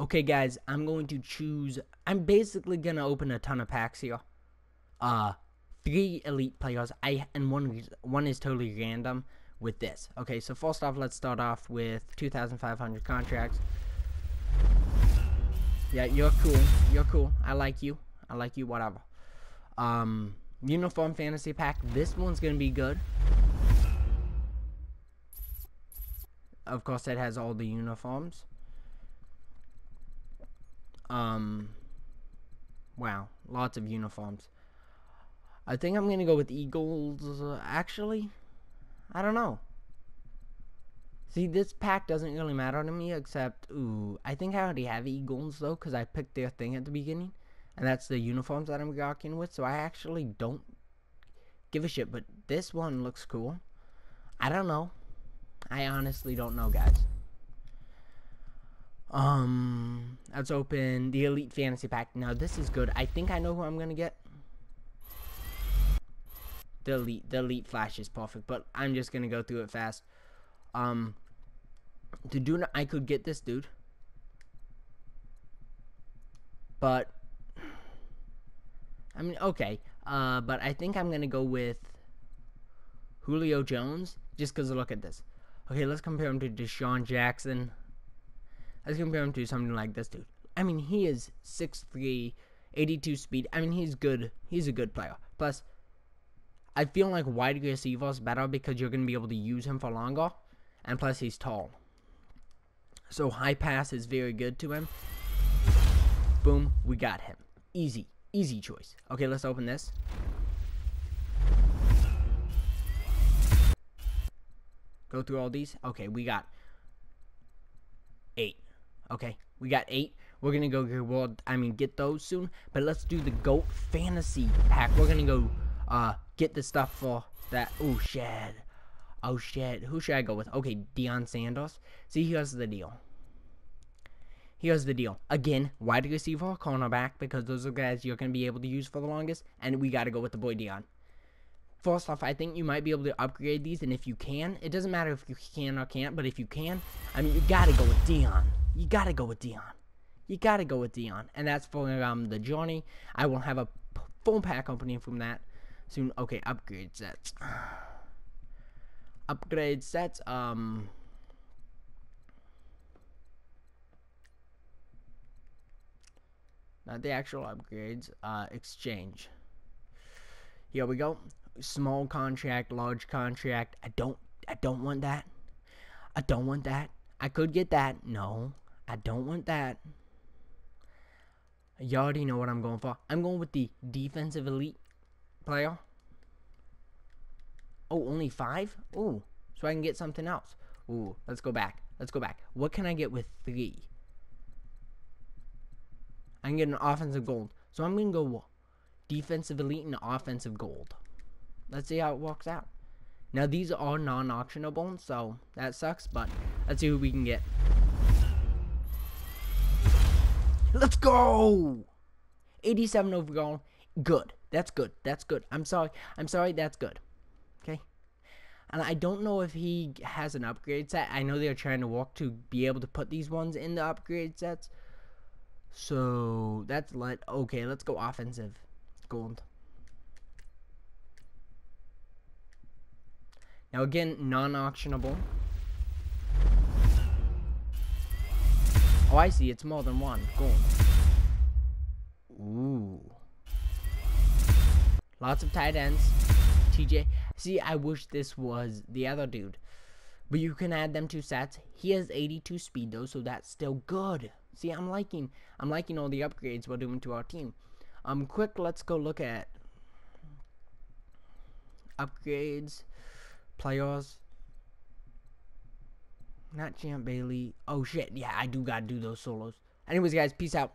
Okay, guys, I'm going to choose. I'm basically gonna open a ton of packs here. Uh, three elite players. I and one one is totally random with this. Okay, so first off, let's start off with 2,500 contracts. Yeah, you're cool. You're cool. I like you. I like you. Whatever. Um, uniform fantasy pack. This one's gonna be good. Of course, it has all the uniforms. Um, wow, lots of uniforms. I think I'm gonna go with Eagles. Uh, actually, I don't know. See, this pack doesn't really matter to me, except, ooh, I think I already have Eagles, though, because I picked their thing at the beginning. And that's the uniforms that I'm rocking with, so I actually don't give a shit. But this one looks cool. I don't know. I honestly don't know, guys. Um, let's open the Elite Fantasy Pack. Now, this is good. I think I know who I'm going to get. The Elite, the Elite Flash is perfect, but I'm just going to go through it fast. Um, to do, I could get this dude. But, I mean, okay. Uh, but I think I'm going to go with Julio Jones, just because look at this. Okay, let's compare him to DeSean Jackson. Let's compare him to something like this dude. I mean, he is 6'3", 82 speed. I mean, he's good. He's a good player. Plus, I feel like wide receiver is better because you're going to be able to use him for longer. And plus, he's tall. So, high pass is very good to him. Boom, we got him. Easy. Easy choice. Okay, let's open this. Go through all these. Okay, we got. Okay, we got eight. We're gonna go reward. I mean, get those soon. But let's do the goat fantasy pack. We're gonna go uh get the stuff for that. Oh shit. Oh shit. Who should I go with? Okay, Deion Sanders. See, here's the deal. Here's the deal. Again, wide receiver, cornerback, because those are guys you're gonna be able to use for the longest. And we gotta go with the boy Deion. First off, I think you might be able to upgrade these, and if you can, it doesn't matter if you can or can't, but if you can, I mean, you gotta go with Deion. You gotta go with Deion. You gotta go with Deion. And that's for um, the journey. I will have a full pack opening from that soon. Okay, upgrade sets. upgrade sets, um... Not the actual upgrades, uh, exchange. Here we go small contract, large contract. I don't I don't want that. I don't want that. I could get that. No. I don't want that. You already know what I'm going for. I'm going with the defensive elite player. Oh, only five? Oh, so I can get something else. Ooh, let's go back. Let's go back. What can I get with three? I can get an offensive gold. So I'm going to go defensive elite and offensive gold. Let's see how it works out. Now, these are non-auctionable, so that sucks, but let's see who we can get. Let's go! 87 overall. Good. That's good. That's good. I'm sorry. I'm sorry. That's good. Okay? And I don't know if he has an upgrade set. I know they're trying to walk to be able to put these ones in the upgrade sets. So, that's let. Okay, let's go offensive. Gold. Now again, non-auctionable. Oh, I see. It's more than one. Gold. Ooh. Lots of tight ends. TJ. See, I wish this was the other dude. But you can add them two sets. He has 82 speed though, so that's still good. See, I'm liking I'm liking all the upgrades we're doing to our team. Um quick, let's go look at upgrades players. Not Champ Bailey. Oh shit, yeah, I do gotta do those solos. Anyways, guys, peace out.